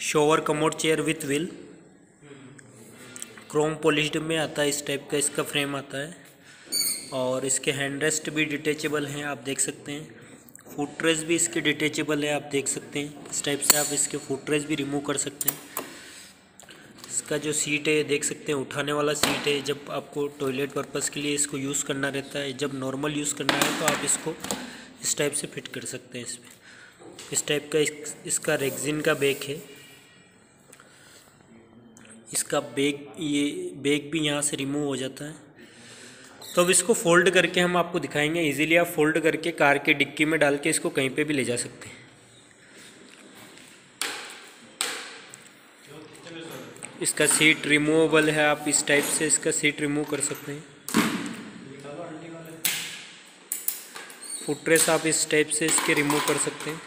Shower commode chair with wheel. Chrome polished में आता है, इस टाइप का इसका फ्रेम आता है। और इसके हैंड रेस्ट भी डिटेचेबल हैं, आप देख सकते हैं। फुट रेस्ट भी इसके डिटेचेबल है, आप देख सकते हैं। इस टाइप से आप इसके फुट रेस्ट भी रिमूव कर सकते हैं। इसका जो सीट है देख सकते हैं, उठाने वाला सीट है। जब आपको टॉयलेट पर्पज़ के लिए इसको यूज़ करना रहता है, जब नॉर्मल यूज़ करना है तो आप इसको इस टाइप से फिट कर सकते हैं इसमें। इस टाइप का इस, इसका रेगजिन का बैग है। इसका बैग ये बैग भी यहाँ से रिमूव हो जाता है। तो अब इसको फोल्ड करके हम आपको दिखाएँगे। इजीली आप फोल्ड करके कार के डिक्की में डाल के इसको कहीं पे भी ले जा सकते हैं। इसका सीट रिमूवेबल है आप इस टाइप से इसका सीट रिमूव कर सकते हैं। फुटरेस आप इस टाइप से इसके रिमूव कर सकते हैं।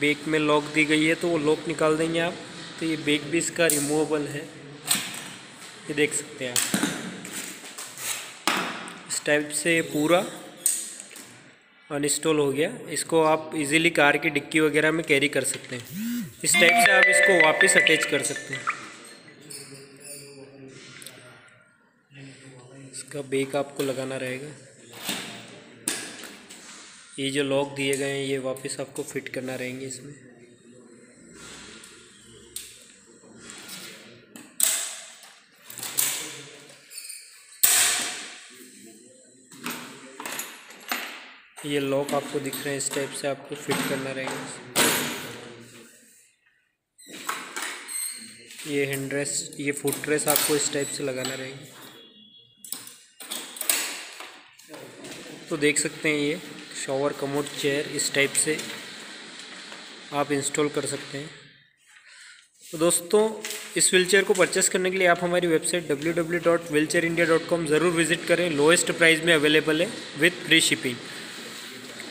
बैग में लॉक दी गई है तो वो लॉक निकाल देंगे आप। तो ये बैग भी इसका रिमूवेबल है। ये देख सकते हैं आप। इस टाइप से पूरा अनइंस्टॉल हो गया। इसको आप इजीली कार की डिक्की वगैरह में कैरी कर सकते हैं। इस टाइप से आप इसको वापस अटैच कर सकते हैं। इसका बेक आपको लगाना रहेगा। ये जो लॉक दिए गए हैं, ये वापस आपको फिट करना रहेंगे इसमें। ये लॉक आपको दिख रहे हैं, इस टाइप से आपको फिट करना रहेगा। ये हैंड रेस्ट, ये फुट आपको इस टाइप से लगाना रहेगा। तो देख सकते हैं ये शॉवर कमोड चेयर इस टाइप से आप इंस्टॉल कर सकते हैं। तो दोस्तों, इस व्हीलचेयर को परचेस करने के लिए आप हमारी वेबसाइट www.wheelchairindia.com ज़रूर विज़िट करें। लोएस्ट प्राइस में अवेलेबल है विथ फ्री शिपिंग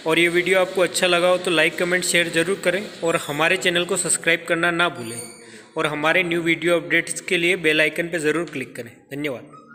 और ये वीडियो आपको अच्छा लगा हो तो लाइक कमेंट शेयर ज़रूर करें और हमारे चैनल को सब्सक्राइब करना ना भूलें। और हमारे न्यू वीडियो अपडेट्स के लिए बेल आइकन पर ज़रूर क्लिक करें। धन्यवाद।